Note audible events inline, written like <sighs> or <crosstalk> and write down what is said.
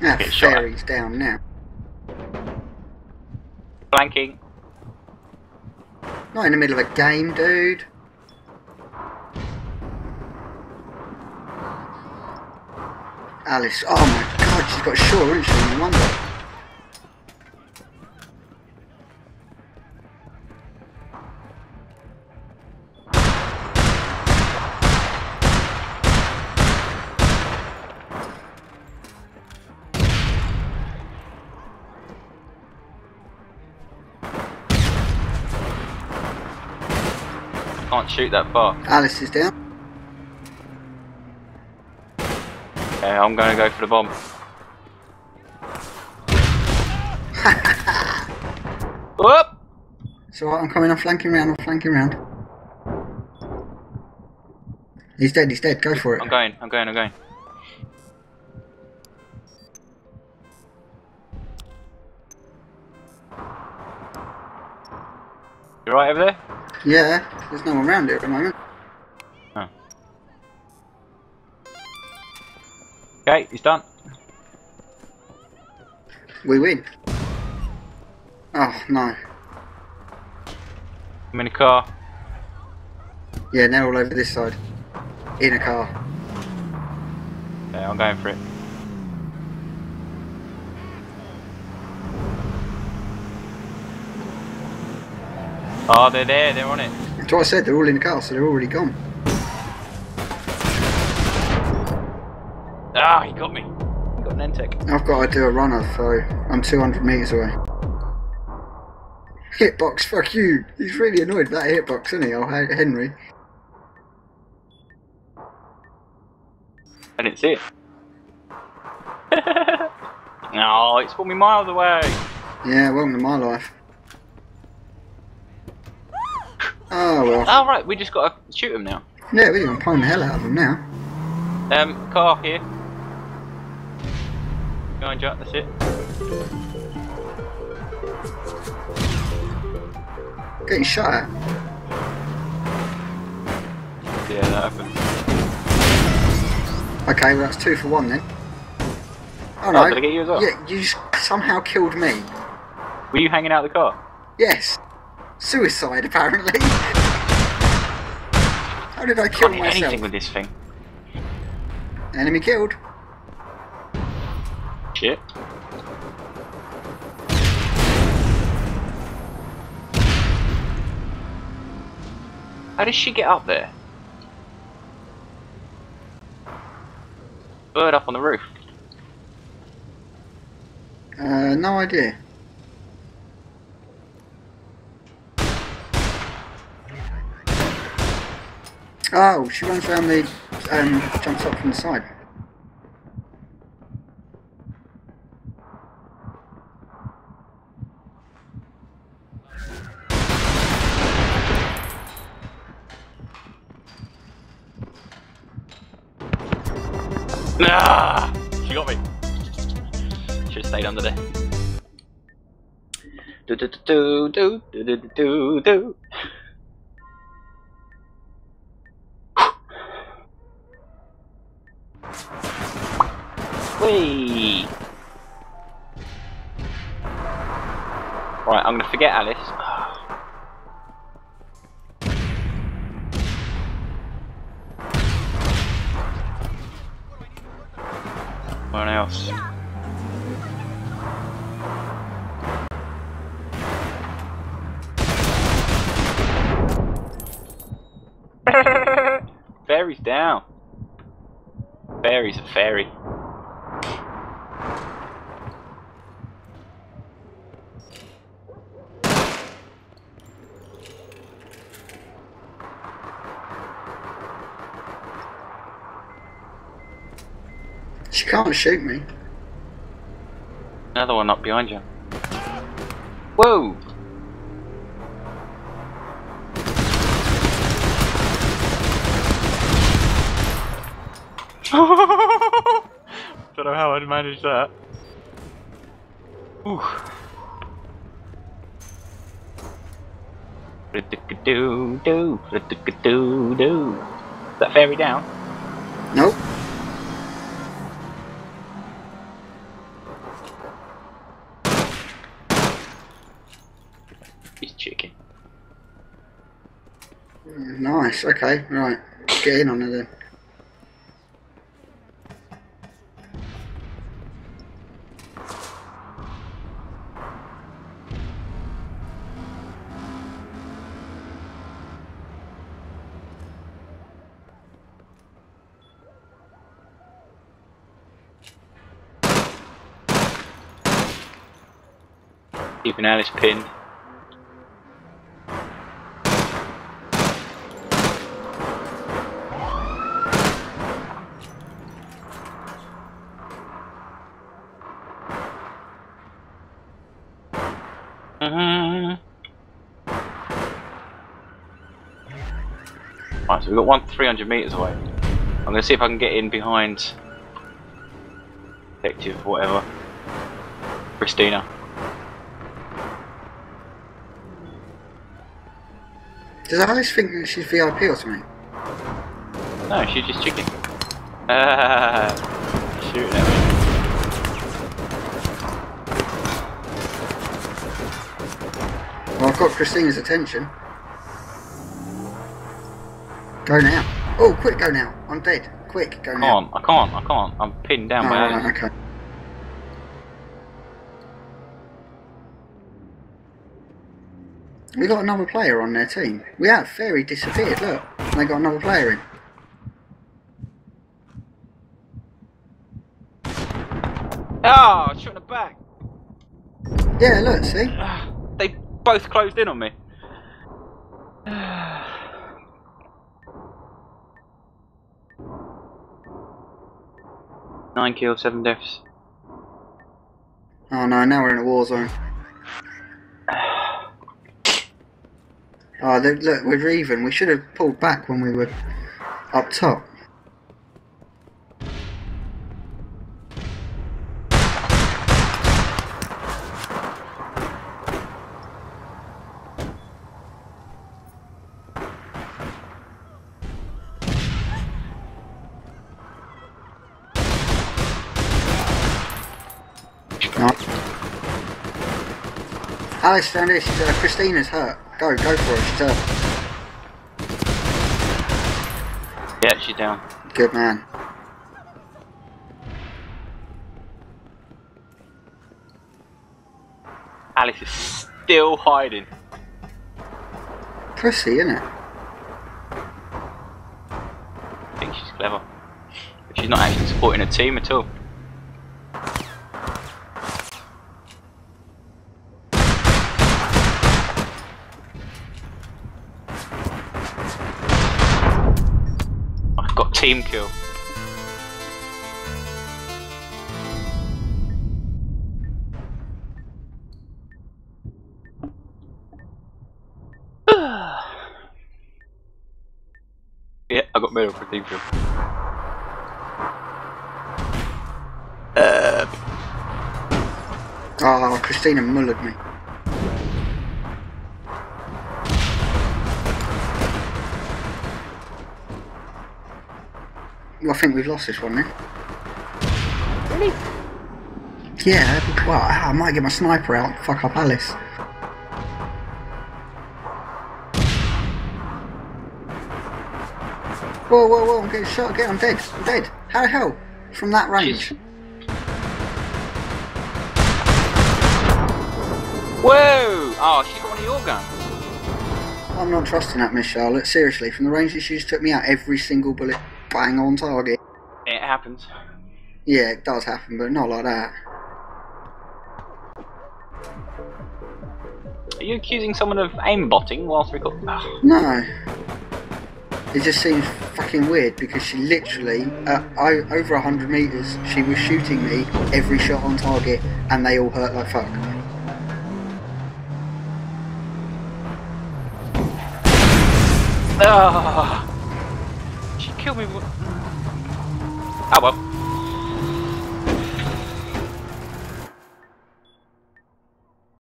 That Get shot at. down now. Flanking. Not in the middle of a game, dude. Alice, oh my god, she's got sure, isn't she? No wonder. Can't shoot that far. Alice is down. Okay, I'm gonna go for the bomb. <laughs> Whoop! So I'm coming, I'm flanking round, I'm flanking round. He's dead, he's dead, go for it. I'm going, I'm going, I'm going. You right over there? Yeah, there's no one around here at the moment. Okay, he's done. We win. Oh, no. I'm in a car. Yeah, now all over this side. In a car. Okay, I'm going for it. Oh, they're there, they're on it. That's what I said, they're all in the car, so they're already gone. Ah, he got me. He got an N-TEC. I've got to do a runner, so I'm 200 metres away. Hitbox, fuck you! He's really annoyed that hitbox, isn't he, old Henry? I didn't see it. <laughs> no, it's put me miles away. Yeah, welcome to my life. Oh well. Oh, right, we just got to shoot him now. Yeah, we're gonna pwn the hell out of him now. Um, car here. Go and jump, that's it. Getting shot at. Yeah, that happened. Okay, well that's two for one then. Oh Oh, no. did I get you as well? Yeah, you somehow killed me. Were you hanging out of the car? Yes. Suicide, apparently. How did I kill Can't hit myself? anything with this thing. Enemy killed. Shit. How does she get up there? Bird up on the roof. Uh, no idea. Oh, she runs around the, um, jumps up from the side. Ah! She got me. Should have stayed under there. Do do do do do do do do Whee! Right, I'm gonna forget Alice. What else? Farie's down. Farie's a fairy. She can't shoot me. Another one up behind you. Whoa! <laughs> Don't know how I'd manage that. Ooh. Do do do do. Is that Farie down? Nope. Alice, okay, right. Get in on it then. Keeping Alice pinned. Right, so we've got one 300 metres away. I'm going to see if I can get in behind Detective, whatever. Christina. Does Alice think that she's VIP or something? No, she's just chicken. Ah, <laughs> shooting at me. Well, I've got Christina's attention. Go now. Oh, quick, go now. I'm dead. Quick, go I now. can't, I can't, I can't. I'm pinned down Oh, by right, Alice. okay. We got another player on their team. We have. Farie disappeared, look. They got another player in. Ah, shot in the back. Yeah, look, see? Ah, They both closed in on me. Nine kills, oh seven deaths. Oh no, now we're in a war zone. <sighs> Oh, they- look, we're even. We should have pulled back when we were up top. No. Alice, down here. She's, uh, Christina's hurt. Go, go for it. She's hurt. Yeah, she's down. Good man. Alice is still hiding. Pussy, it? I think she's clever. But she's not actually supporting a team at all. I've got team kill. <sighs> yeah, I got medal for team kill. Uh, oh, Christina mullered me. I think we've lost this one then. Really? Yeah, well, I might get my sniper out and fuck up Alice. Whoa, whoa, whoa, I'm getting shot again, I'm dead, I'm dead. How the hell? From that range? Whoa! Oh, she got one of your guns. I'm not trusting that Miss Charlotte, seriously. From the range that she just took me out, every single bullet bang on target. It happens. Yeah, it does happen, but not like that. Are you accusing someone of aimbotting whilst recording? Oh, No. It just seems fucking weird because she literally, uh, I, over 100 metres, she was shooting me every shot on target and they all hurt like fuck. Ah. Killed me. Oh well.